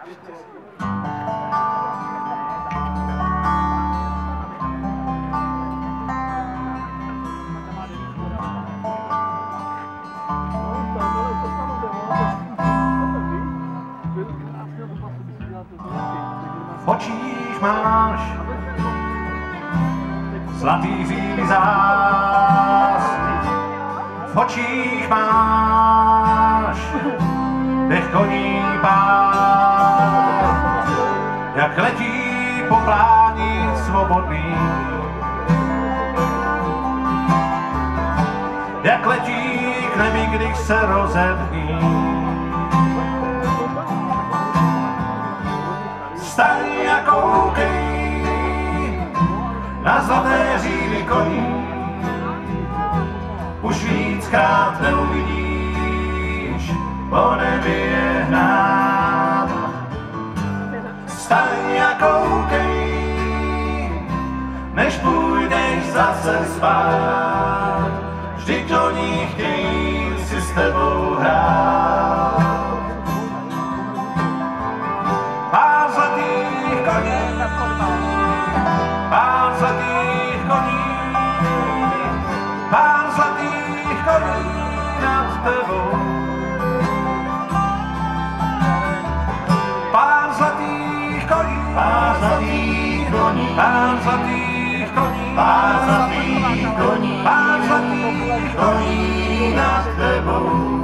V očích máš zlatý řídy zás. V očích máš těch koní pár, jak letí po pláni svobodný. Jak letí k nebi, když se rozední. Staň a koukej na zlaté řídy koní. Už víckrát neuvidíš, zase spát. Vždyť oni chtějí si s tebou hrát. Pár zlatých koní, pár zlatých koní, pár zlatých koní nad tebou. Pár zlatých koní, Pár zlatých koní, pár zlatých koní, pár koní nad tebou.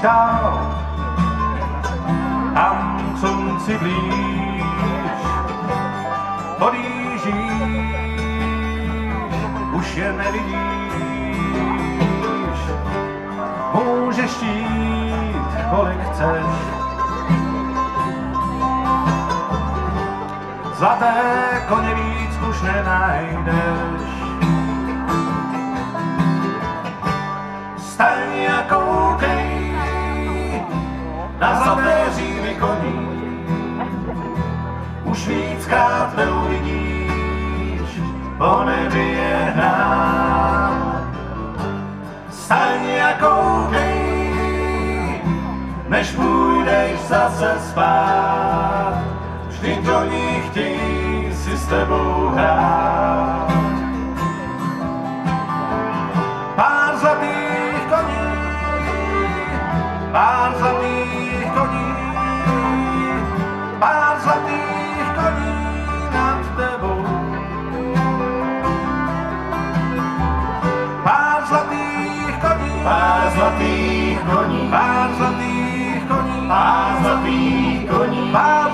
Dál, tam slunci blíž. Odjíždíš, už je nevidíš. Můžeš štít, kolik chceš. Zlaté koně víc už nenajdeš. Neuvidíš, po nebi je hnát. Staň a koukej, než půjdeš zase spát. Vždyť oni chtějí si s tebou hrát. Pár zlatých koní, pár zlatých koní, pár zlatých Pár zlatých koní, pár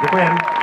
Děkujeme.